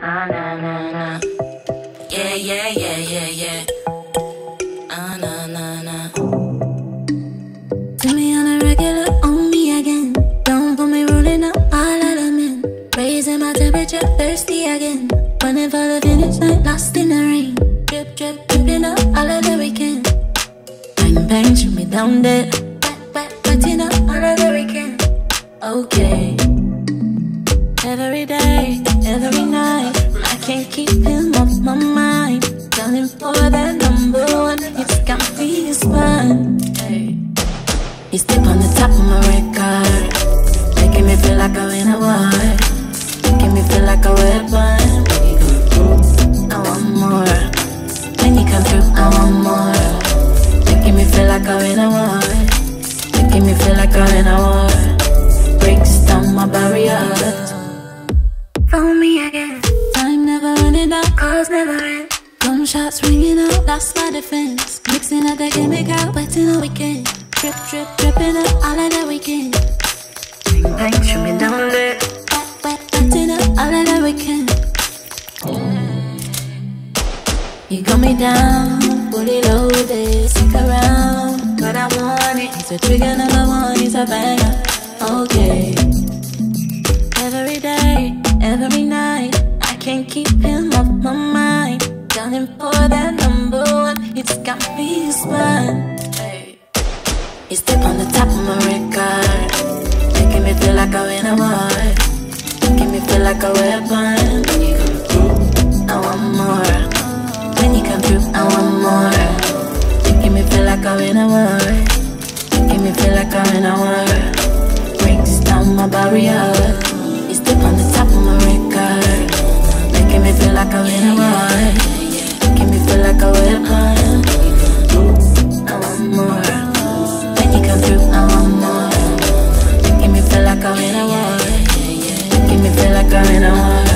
Ah, na, na, na. Yeah, yeah, yeah, yeah, yeah. Ah, na, na, na. Do me on a regular, on me again. Don't put me rolling up all of them in. Raising my temperature, thirsty again. Running for the finish line, lost in the rain. Drip, drip, dripping up all of the weekend. Bang, bang, shoot me down there. Wet, wet, wetting up all of the weekend. Okay. Every day, every night, I can't keep him off my mind. Gunning for that number one, it's got me spun. Hey. He's stick on the top of my record, making me feel like I again. Time never running out, calls never end. Gunshots ringing out, lost my defense. Mixing up the chemical, wetting the weekend. Drip, drip, dripping up all of the weekend. Bang, bang, shoot me down there. Wet, wet, wetting up all of the weekend. You got me down, fully loaded, stick around. But I want it. It's a trigger number one, it's a banger. Okay. Can't keep him off my mind. Gunning for that number one, it's got me spun. Hey. He's stick on the top of my record, making me feel like I win a war, making me feel like a weapon. When you come through, I want more. When you come through, I want more. Making me feel like I win a war, making me feel like I win a war. Breaks down my barrier. Making me feel like a war, making me feel like a weapon. I want more. When you come through, I want more. Me feel like a war, making me feel like a war. Breaks down my barrier.